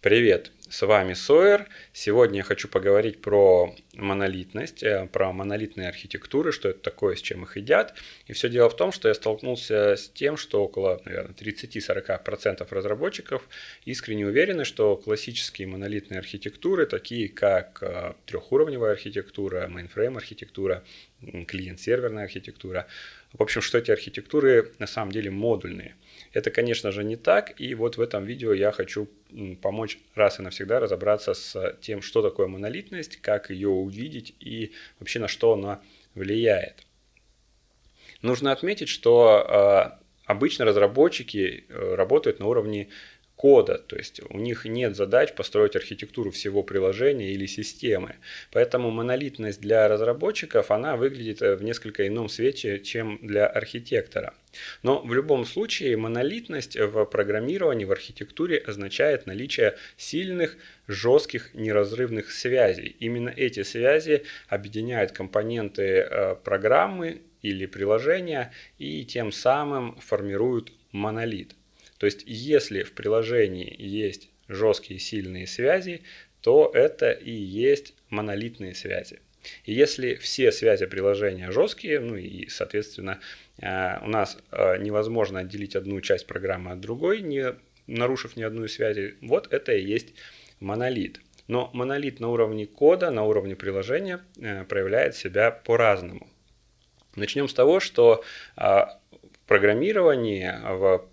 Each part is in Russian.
Привет, с вами Сойер. Сегодня я хочу поговорить про монолитность, э, про монолитные архитектуры, что это такое, с чем их едят. И все дело в том, что я столкнулся с тем, что около, наверное, 30-40% разработчиков искренне уверены, что классические монолитные архитектуры, такие как э, трехуровневая архитектура, mainframe архитектура, клиент-серверная архитектура, в общем, что эти архитектуры на самом деле модульные. Это, конечно же, не так, и вот в этом видео я хочу помочь раз и навсегда разобраться с тем, что такое монолитность, как ее увидеть и вообще на что она влияет. Нужно отметить, что а, обычно разработчики э, работают на уровне кода, то есть у них нет задач построить архитектуру всего приложения или системы. Поэтому монолитность для разработчиков, она выглядит э, в несколько ином свете, чем для архитектора. Но в любом случае монолитность в программировании, в архитектуре означает наличие сильных, жестких, неразрывных связей. Именно эти связи объединяют компоненты э, программы или приложения и тем самым формируют монолит. То есть, если в приложении есть жесткие сильные связи, то это и есть монолитные связи. И если все связи приложения жесткие, ну и, соответственно, э, у нас э, невозможно отделить одну часть программы от другой, не нарушив ни одну из вот это и есть монолит. Но монолит на уровне кода, на уровне приложения э, проявляет себя по-разному. Начнем с того, что в программировании, в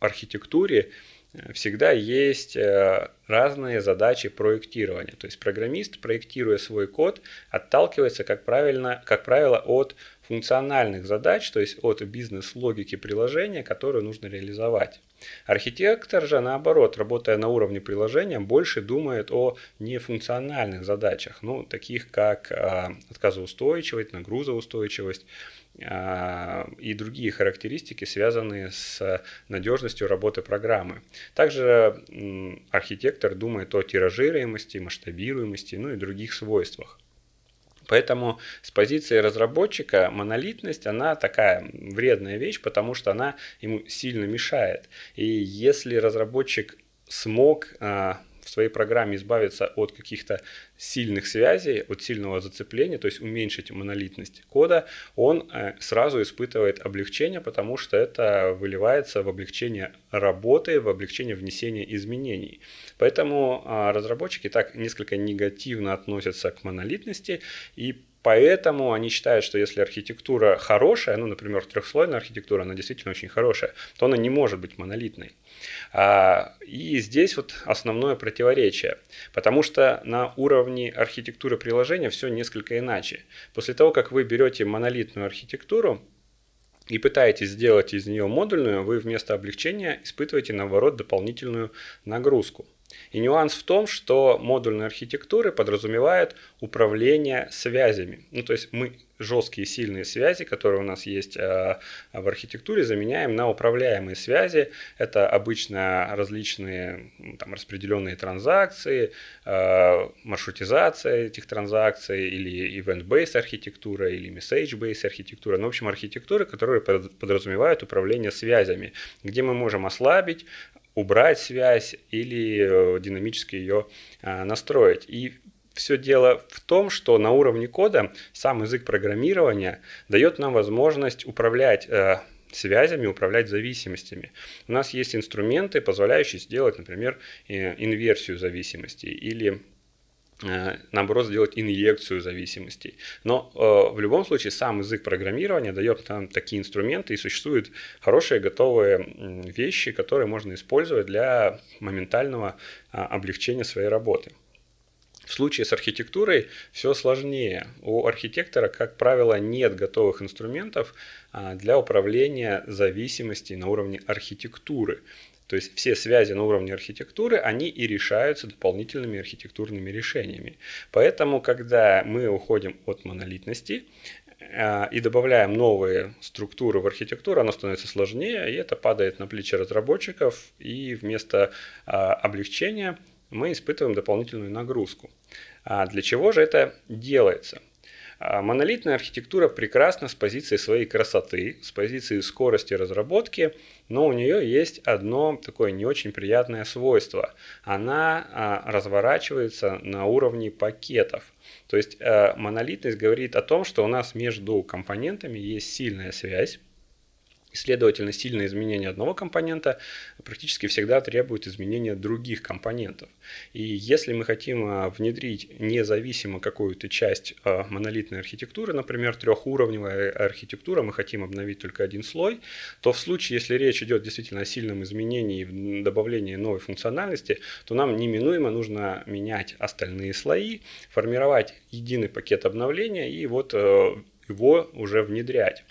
архитектуре э, всегда есть э, разные задачи проектирования. То есть программист, проектируя свой код, отталкивается, как, правильно, как правило, от функциональных задач, то есть от бизнес-логики приложения, которую нужно реализовать. Архитектор же, наоборот, работая на уровне приложения, больше думает о нефункциональных задачах, ну, таких как э, отказоустойчивость, нагрузоустойчивость, а, и другие характеристики, связанные с надежностью работы программы. Также архитектор думает о тиражируемости, масштабируемости, ну и других свойствах. Поэтому с позиции разработчика монолитность, она такая вредная вещь, потому что она ему сильно мешает. И если разработчик смог а, в своей программе избавиться от каких-то сильных связей, от сильного зацепления, то есть уменьшить монолитность кода, он э, сразу испытывает облегчение, потому что это выливается в облегчение работы, в облегчение внесения изменений. Поэтому а, разработчики так несколько негативно относятся к монолитности и Поэтому они считают, что если архитектура хорошая, ну, например, трехслойная архитектура, она действительно очень хорошая, то она не может быть монолитной. А, и здесь вот основное противоречие, потому что на уровне архитектуры приложения все несколько иначе. После того, как вы берете монолитную архитектуру, и пытаетесь сделать из нее модульную, вы вместо облегчения испытываете, наоборот, дополнительную нагрузку. И нюанс в том, что модульные архитектуры подразумевают управление связями. Ну, то есть мы жесткие сильные связи, которые у нас есть э, в архитектуре, заменяем на управляемые связи. Это обычно различные там, распределенные транзакции, э, маршрутизация этих транзакций, или event-based архитектура, или message-based архитектура. Ну, в общем, архитектуры, которые подразумевают управление связями, где мы можем ослабить, убрать связь или э, динамически ее а, настроить. И все дело в том, что на уровне кода сам язык программирования дает нам возможность управлять э, связями, управлять зависимостями. У нас есть инструменты, позволяющие сделать, например, э, инверсию зависимостей или наоборот, сделать инъекцию зависимостей. Но э, в любом случае сам язык программирования дает нам такие инструменты, и существуют хорошие готовые вещи, которые можно использовать для моментального э, облегчения своей работы. В случае с архитектурой все сложнее. У архитектора, как правило, нет готовых инструментов а, для управления зависимостей на уровне архитектуры. То есть все связи на уровне архитектуры, они и решаются дополнительными архитектурными решениями. Поэтому, когда мы уходим от монолитности, э, и добавляем новые структуры в архитектуру, оно становится сложнее, и это падает на плечи разработчиков, и вместо а, облегчения мы испытываем дополнительную нагрузку. А для чего же это делается? А монолитная архитектура прекрасна с позиции своей красоты, с позиции скорости разработки, но у нее есть одно такое не очень приятное свойство. Она а, разворачивается на уровне пакетов. То есть а, монолитность говорит о том, что у нас между компонентами есть сильная связь, Следовательно, сильное изменение одного компонента практически всегда требует изменения других компонентов. И если мы хотим а, внедрить независимо какую-то часть а, монолитной архитектуры, например, трехуровневая архитектура, мы хотим обновить только один слой, то в случае, если речь идет действительно о сильном изменении и добавлении новой функциональности, то нам неминуемо нужно менять остальные слои, формировать единый пакет обновления и вот э, его уже внедрять.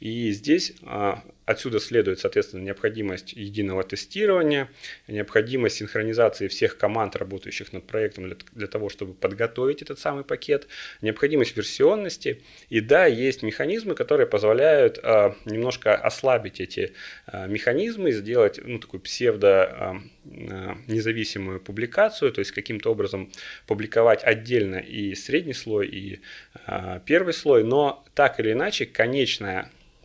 И здесь а, отсюда следует, соответственно, необходимость единого тестирования, необходимость синхронизации всех команд, работающих над проектом для, для того, чтобы подготовить этот самый пакет, необходимость версионности. И да, есть механизмы, которые позволяют а, немножко ослабить эти а, механизмы, сделать ну, такую псевдо независимую публикацию, то есть каким-то образом публиковать отдельно и средний слой, и первый слой, но так или иначе конечная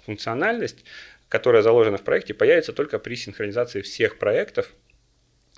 функциональность, которая заложена в проекте, появится только при синхронизации всех проектов,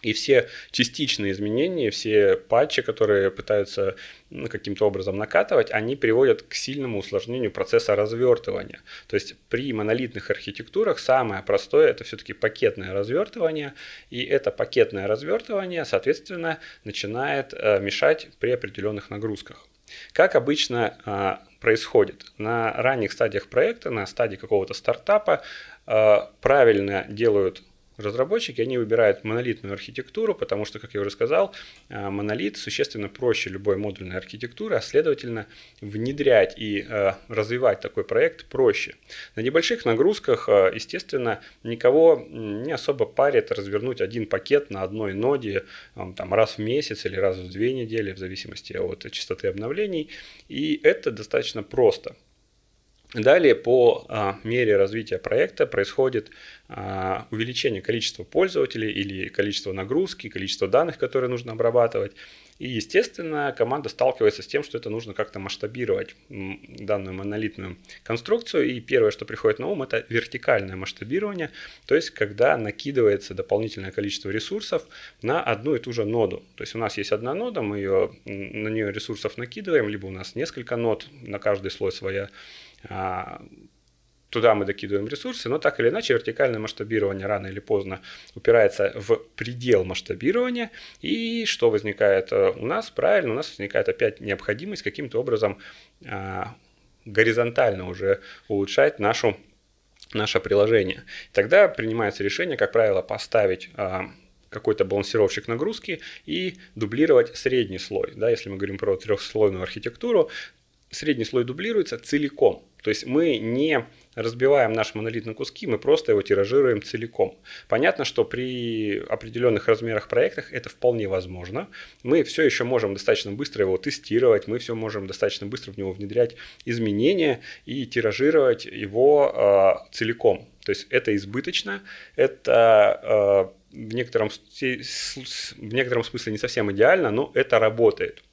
и все частичные изменения, все патчи, которые пытаются ну, каким-то образом накатывать, они приводят к сильному усложнению процесса развертывания. То есть при монолитных архитектурах самое простое это все-таки пакетное развертывание, и это пакетное развертывание, соответственно, начинает э, мешать при определенных нагрузках. Как обычно а, происходит? На ранних стадиях проекта, на стадии какого-то стартапа а, правильно делают разработчики, они выбирают монолитную архитектуру, потому что, как я уже сказал, а, монолит существенно проще любой модульной архитектуры, а следовательно внедрять и а, развивать такой проект проще. На небольших нагрузках, а, естественно, никого не особо парит развернуть один пакет на одной ноде там, раз в месяц или раз в две недели, в зависимости от частоты обновлений, и это достаточно просто. Далее по а, мере развития проекта происходит а, увеличение количества пользователей или количества нагрузки, количества данных, которые нужно обрабатывать. И, естественно, команда сталкивается с тем, что это нужно как-то масштабировать данную монолитную конструкцию. И первое, что приходит на ум, это вертикальное масштабирование, то есть когда накидывается дополнительное количество ресурсов на одну и ту же ноду. То есть у нас есть одна нода, мы ее, на нее ресурсов накидываем, либо у нас несколько нод, на каждый слой своя туда мы докидываем ресурсы, но так или иначе вертикальное масштабирование рано или поздно упирается в предел масштабирования. И что возникает э, у нас? Правильно, у нас возникает опять необходимость каким-то образом а, горизонтально уже улучшать нашу, наше приложение. Тогда принимается решение, как правило, поставить а, какой-то балансировщик нагрузки и дублировать средний слой. Да, если мы говорим про трехслойную архитектуру, средний слой дублируется целиком. То есть мы не разбиваем наш монолит на куски, мы просто его тиражируем целиком. Понятно, что при определенных размерах проектах это вполне возможно. Мы все еще можем достаточно быстро его тестировать, мы все можем достаточно быстро в него внедрять изменения и тиражировать его э, целиком. То есть это избыточно, это э, в, некотором, в некотором смысле не совсем идеально, но это работает.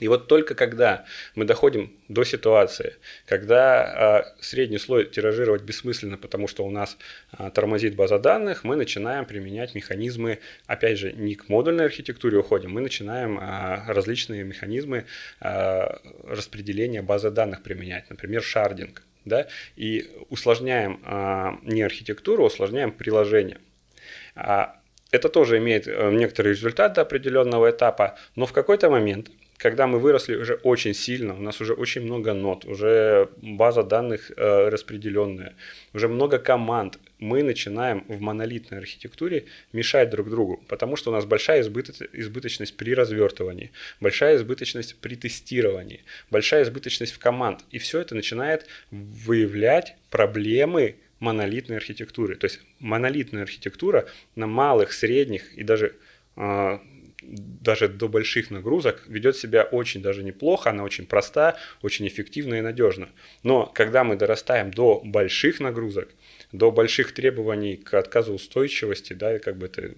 И вот только когда мы доходим до ситуации, когда э, средний слой тиражировать бессмысленно, потому что у нас э, тормозит база данных, мы начинаем применять механизмы, опять же, не к модульной архитектуре уходим, мы начинаем э, различные механизмы э, распределения базы данных применять, например, шардинг. Да, и усложняем э, не архитектуру, усложняем приложение. Это тоже имеет некоторый результат до определенного этапа, но в какой-то момент когда мы выросли уже очень сильно, у нас уже очень много нот, уже база данных э, распределенная, уже много команд, мы начинаем в монолитной архитектуре мешать друг другу, потому что у нас большая избыточность при развертывании, большая избыточность при тестировании, большая избыточность в команд. И все это начинает выявлять проблемы монолитной архитектуры. То есть монолитная архитектура на малых, средних и даже э, даже до больших нагрузок ведет себя очень даже неплохо, она очень проста, очень эффективна и надежна. Но когда мы дорастаем до больших нагрузок, до больших требований к отказоустойчивости, да, и как бы это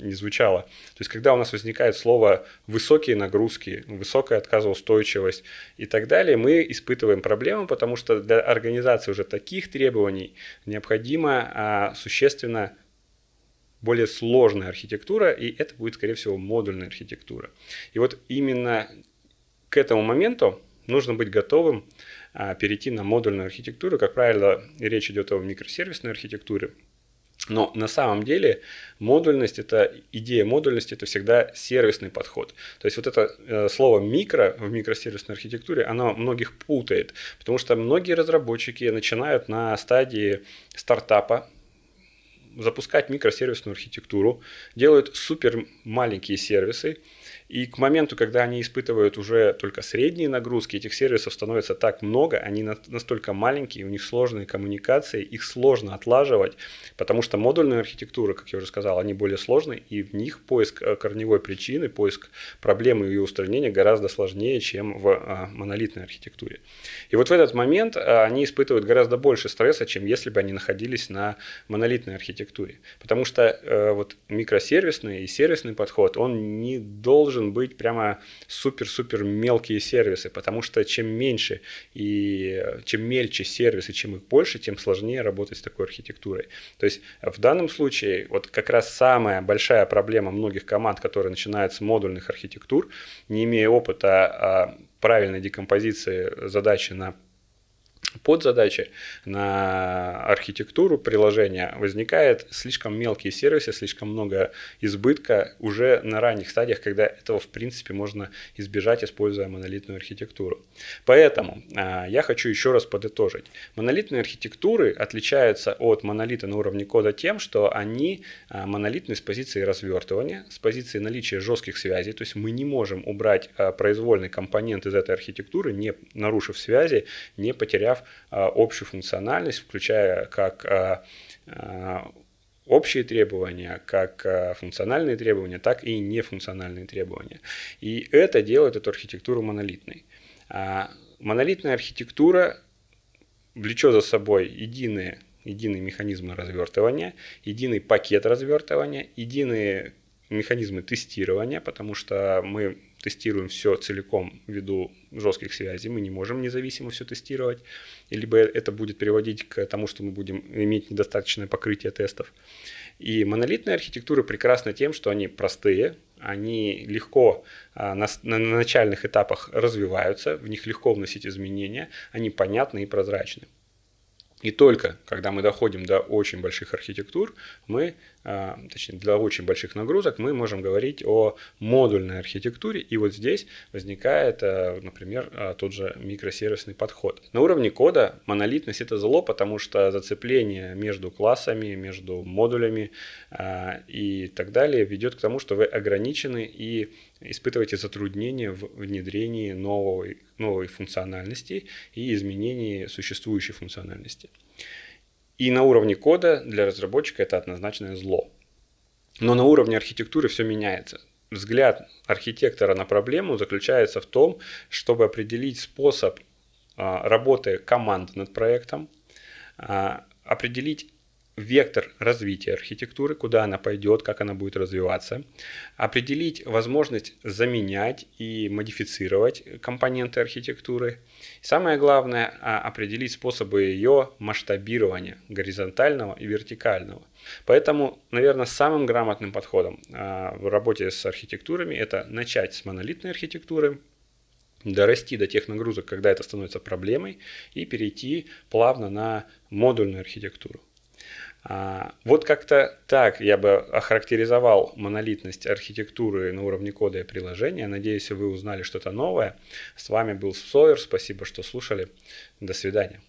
ни звучало. То есть, когда у нас возникает слово высокие нагрузки, высокая отказоустойчивость и так далее, мы испытываем проблему, потому что для организации уже таких требований необходимо а, существенно более сложная архитектура, и это будет, скорее всего, модульная архитектура. И вот именно к этому моменту нужно быть готовым а, перейти на модульную архитектуру. Как правило, речь идет о микросервисной архитектуре. Но на самом деле модульность, это идея модульности, это всегда сервисный подход. То есть вот это э, слово микро в микросервисной архитектуре, оно многих путает, потому что многие разработчики начинают на стадии стартапа, запускать микросервисную архитектуру, делают супер маленькие сервисы, и к моменту, когда они испытывают уже только средние нагрузки, этих сервисов становится так много, они настолько маленькие, у них сложные коммуникации, их сложно отлаживать, потому что модульная архитектура, как я уже сказал, они более сложные, и в них поиск э, корневой причины, поиск проблемы и устранения гораздо сложнее, чем в а, монолитной архитектуре. И вот в этот момент а, они испытывают гораздо больше стресса, чем если бы они находились на монолитной архитектуре. Потому что э, вот микросервисный и сервисный подход, он не должен должен быть прямо супер-супер мелкие сервисы, потому что чем меньше и чем мельче сервисы, чем их больше, тем сложнее работать с такой архитектурой. То есть в данном случае вот как раз самая большая проблема многих команд, которые начинают с модульных архитектур, не имея опыта а правильной декомпозиции задачи на подзадачи на архитектуру приложения возникает слишком мелкие сервисы, слишком много избытка уже на ранних стадиях, когда этого в принципе можно избежать, используя монолитную архитектуру. Поэтому а, я хочу еще раз подытожить. Монолитные архитектуры отличаются от монолита на уровне кода тем, что они а, монолитны с позиции развертывания, с позиции наличия жестких связей, то есть мы не можем убрать а, произвольный компонент из этой архитектуры, не нарушив связи, не потеряв а, общую функциональность, включая как а, а, общие требования, как функциональные требования, так и нефункциональные требования. И это делает эту архитектуру монолитной. Монолитная архитектура влечет за собой единые, единый механизм развертывания, единый пакет развертывания, единые механизмы тестирования, потому что мы тестируем все целиком ввиду жестких связей, мы не можем независимо все тестировать, либо это будет приводить к тому, что мы будем иметь недостаточное покрытие тестов. И монолитные архитектуры прекрасны тем, что они простые, они легко а, на, на начальных этапах развиваются, в них легко вносить изменения, они понятны и прозрачны. И только когда мы доходим до очень больших архитектур, мы, а, точнее, для очень больших нагрузок, мы можем говорить о модульной архитектуре. И вот здесь возникает, а, например, а, тот же микросервисный подход. На уровне кода монолитность это зло, потому что зацепление между классами, между модулями и так далее ведет к тому, что вы ограничены и испытываете затруднения в внедрении новой, новой функциональности и изменении существующей функциональности. И на уровне кода для разработчика это однозначное зло. Но на уровне архитектуры все меняется. Взгляд архитектора на проблему заключается в том, чтобы определить способ а, работы команды над проектом, а, определить вектор развития архитектуры, куда она пойдет, как она будет развиваться, определить возможность заменять и модифицировать компоненты архитектуры. самое главное, а, определить способы ее масштабирования горизонтального и вертикального. Поэтому, наверное, самым грамотным подходом а, в работе с архитектурами это начать с монолитной архитектуры, дорасти до тех нагрузок, когда это становится проблемой, и перейти плавно на модульную архитектуру. А, вот как-то так я бы охарактеризовал монолитность архитектуры на уровне кода и приложения. Надеюсь, вы узнали что-то новое. С вами был Сойер. Спасибо, что слушали. До свидания.